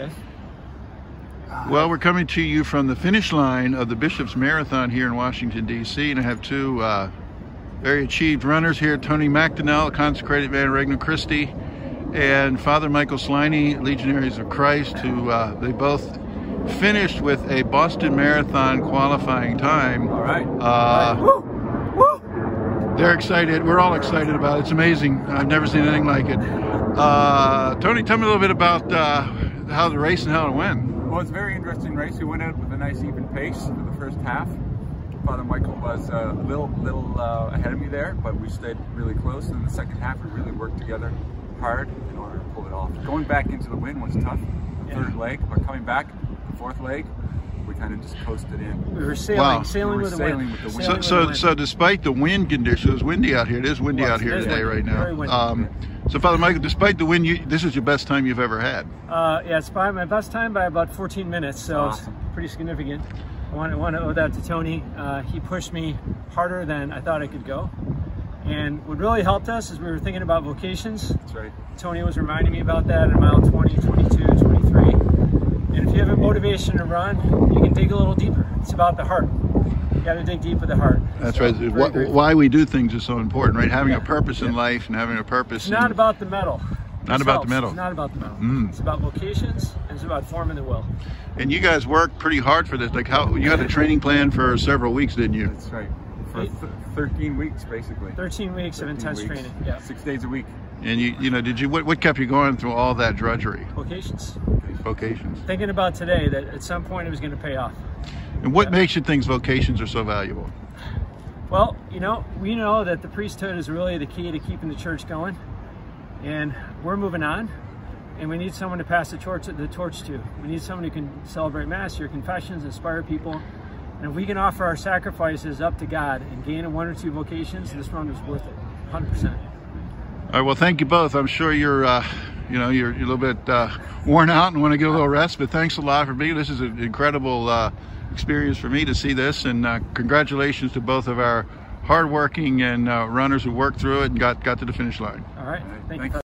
Okay. Well, we're coming to you from the finish line of the Bishop's Marathon here in Washington, D.C., and I have two uh, very achieved runners here, Tony McDonnell, consecrated man, Regnum Christi, and Father Michael Sliney, Legionaries of Christ, who uh, they both finished with a Boston Marathon qualifying time. All right. Uh, Woo! Woo! They're excited. We're all excited about it. It's amazing. I've never seen anything like it. Uh, Tony, tell me a little bit about uh, how the race and how it went. Well, it's a very interesting race. We went out with a nice even pace for the first half. Father Michael was a little little uh, ahead of me there, but we stayed really close. And in the second half, we really worked together hard in order to pull it off. Going back into the wind was tough, the third leg, but coming back, the fourth leg, we kind of just coasted in. We were sailing, Wow. sailing, We were with, the sailing wind. with the wind. So, so, with the so despite the wind conditions, it's windy out here. It is windy Well, out here today, windy. right now. Um, so, Father Michael, despite the wind, you, this is your best time you've ever had. Uh, yeah, it's by my best time by about 14 minutes, so Awesome. it's pretty significant. I want, I want to owe that to Tony. Uh, he pushed me harder than I thought I could go. And what really helped us is we were thinking about vocations. That's right. Tony was reminding me about that at mile 20, 22, 23. And if you have a motivation to run, you can dig a little deeper. It's about the heart. You got to dig deep with the heart. That's So, right. very Why, grateful. why we do things is so important, right? Having a Yeah. purpose in life and having a purpose. It's not about the medal. Not This about helps. the medal. It's not about the medal. Mm. It's about vocations and it's about forming the will. and you guys worked pretty hard for this. Like how you had a training plan for several weeks, didn't you? That's right. For th- 13 weeks, basically. 13 weeks of intense weeks, training. Yeah. Six days a week. And you, you know, did you what, what kept you going through all that drudgery, Vocations. Vocations? Thinking about today that at some point it was going to pay off. And what Yeah. makes you think vocations are so valuable? Well, you know, we know that the priesthood is really the key to keeping the church going. And we're moving on. And we need someone to pass the torch, the torch to. We need someone who can celebrate Mass, hear confessions, inspire people. And if we can offer our sacrifices up to God and gain one or two vocations, this run was worth it, 100%. All right. Well, thank you both. I'm sure you're, uh, you know, you're, you're a little bit uh, worn out and want to get a little rest. But thanks a lot for being. This is an incredible uh, experience for me to see this, and uh, congratulations to both of our hardworking and uh, runners who worked through it and got got to the finish line. All right. All right, Thank thanks. you.